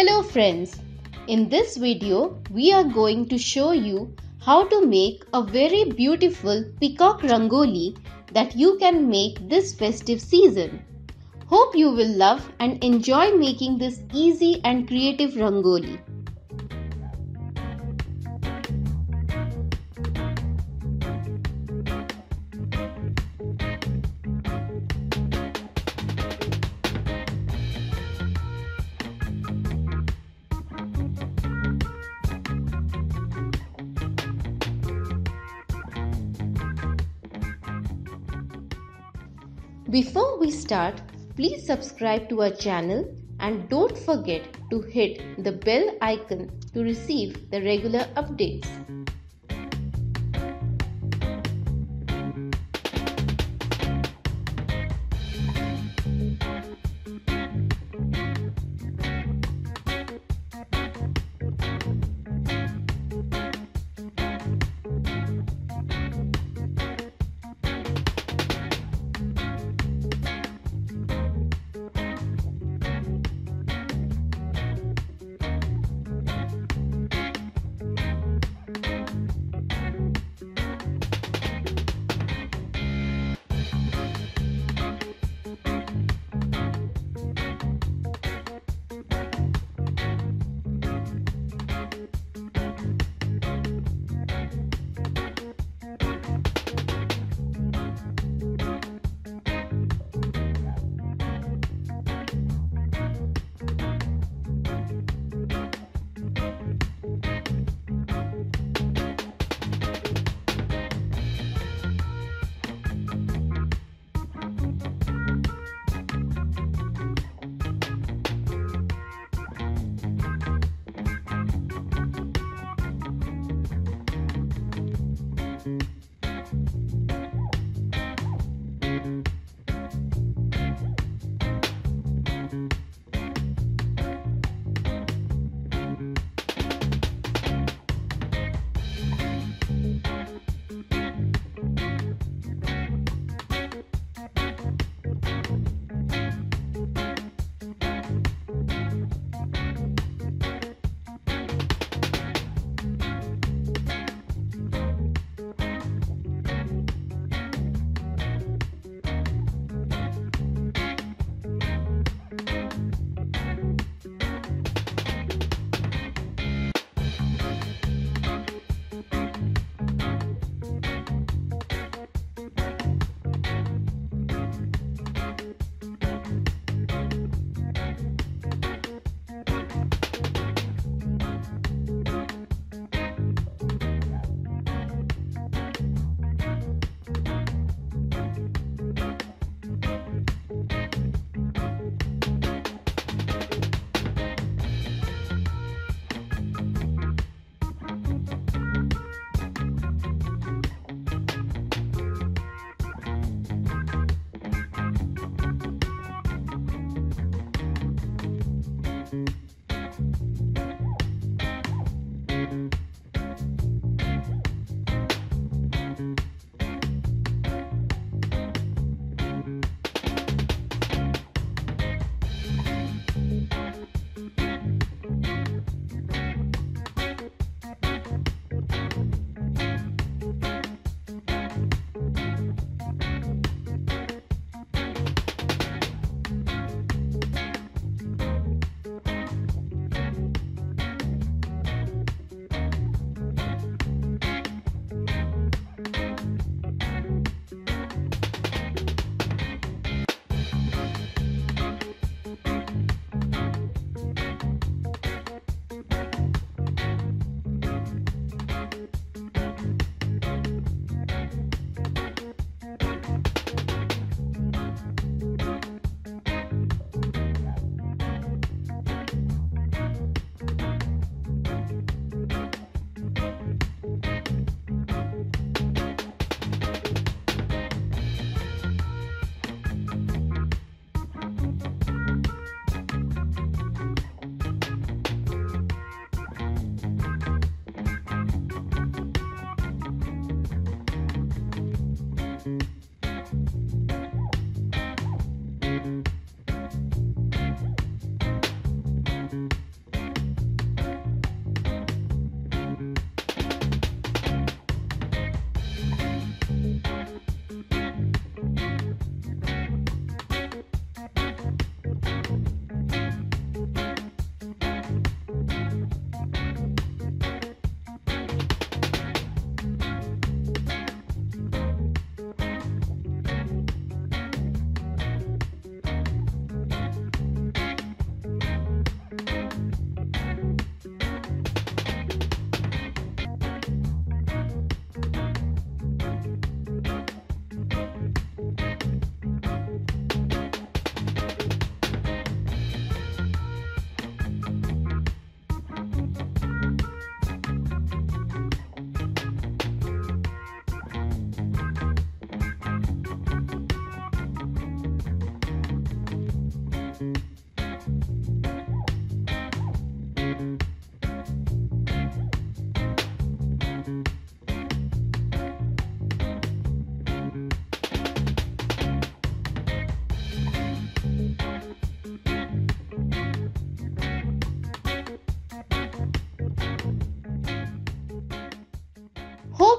Hello friends, in this video we are going to show you how to make a very beautiful peacock rangoli that you can make this festive season. Hope you will love and enjoy making this easy and creative rangoli. Before we start, please subscribe to our channel and don't forget to hit the bell icon to receive the regular updates.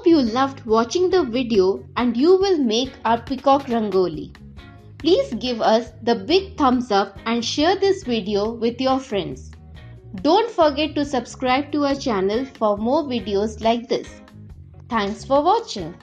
Hope you loved watching the video and you will make our peacock rangoli. Please give us the big thumbs up and share this video with your friends. Don't forget to subscribe to our channel for more videos like this. Thanks for watching.